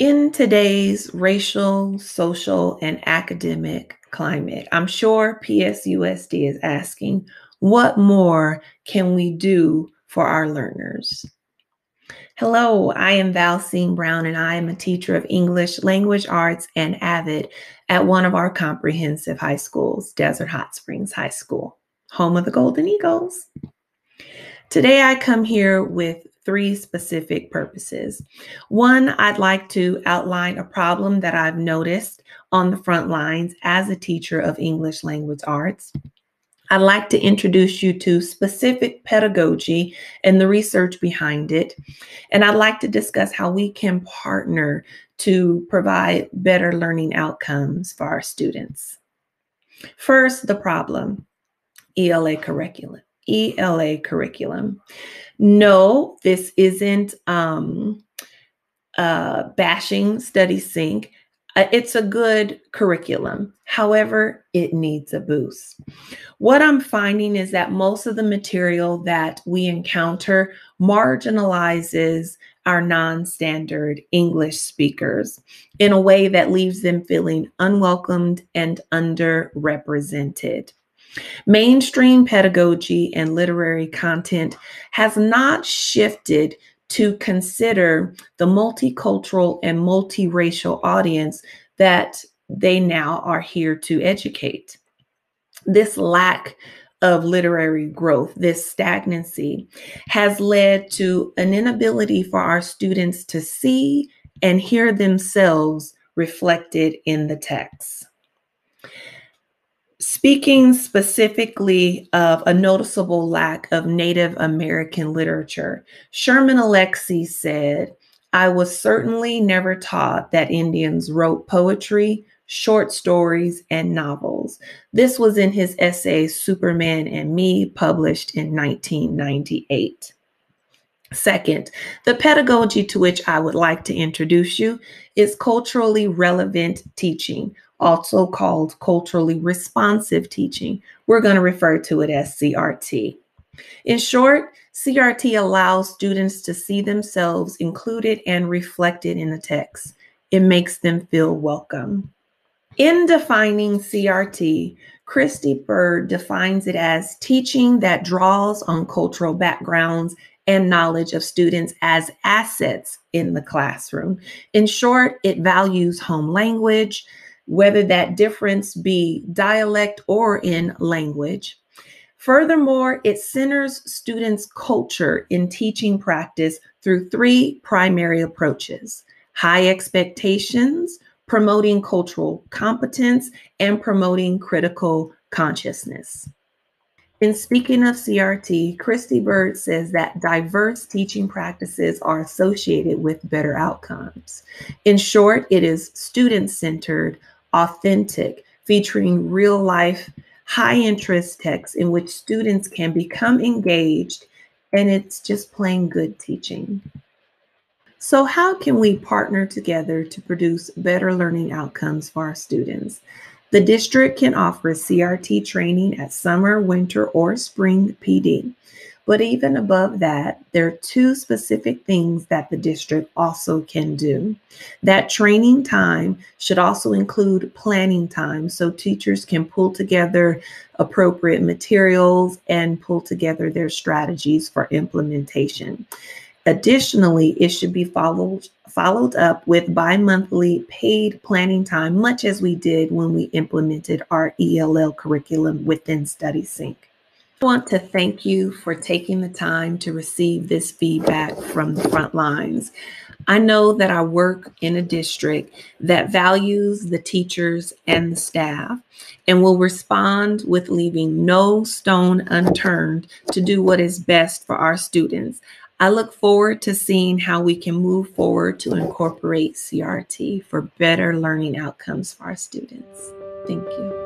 In today's racial, social, and academic climate, I'm sure PSUSD is asking, what more can we do for our learners? Hello, I am Valcine Brown, and I am a teacher of English, language arts, and AVID at one of our comprehensive high schools, Desert Hot Springs High School, home of the Golden Eagles. Today, I come here with three specific purposes. One, I'd like to outline a problem that I've noticed on the front lines as a teacher of English language arts. I'd like to introduce you to specific pedagogy and the research behind it. And I'd like to discuss how we can partner to provide better learning outcomes for our students. First, the problem ELA curriculum. ELA curriculum. No, this isn't um, uh, bashing Study Sync. Uh, it's a good curriculum. However, it needs a boost. What I'm finding is that most of the material that we encounter marginalizes our non standard English speakers in a way that leaves them feeling unwelcomed and underrepresented. Mainstream pedagogy and literary content has not shifted to consider the multicultural and multiracial audience that they now are here to educate. This lack of literary growth, this stagnancy, has led to an inability for our students to see and hear themselves reflected in the text. Speaking specifically of a noticeable lack of Native American literature, Sherman Alexie said, I was certainly never taught that Indians wrote poetry, short stories, and novels. This was in his essay Superman and Me, published in 1998. Second, the pedagogy to which I would like to introduce you is culturally relevant teaching, also called culturally responsive teaching. We're going to refer to it as CRT. In short, CRT allows students to see themselves included and reflected in the text. It makes them feel welcome. In defining CRT, Christy Byrd defines it as teaching that draws on cultural backgrounds and knowledge of students as assets in the classroom. In short, it values home language, whether that difference be dialect or in language. Furthermore, it centers students' culture in teaching practice through three primary approaches high expectations, promoting cultural competence, and promoting critical consciousness. In speaking of CRT, Christy Byrd says that diverse teaching practices are associated with better outcomes. In short, it is student centered, authentic, featuring real life, high interest texts in which students can become engaged, and it's just plain good teaching. So, how can we partner together to produce better learning outcomes for our students? The district can offer CRT training at summer, winter, or spring PD. But even above that, there are two specific things that the district also can do. That training time should also include planning time so teachers can pull together appropriate materials and pull together their strategies for implementation. Additionally, it should be followed followed up with bi-monthly paid planning time, much as we did when we implemented our ELL curriculum within Study Sync. I want to thank you for taking the time to receive this feedback from the front lines. I know that I work in a district that values the teachers and the staff and will respond with leaving no stone unturned to do what is best for our students. I look forward to seeing how we can move forward to incorporate CRT for better learning outcomes for our students. Thank you.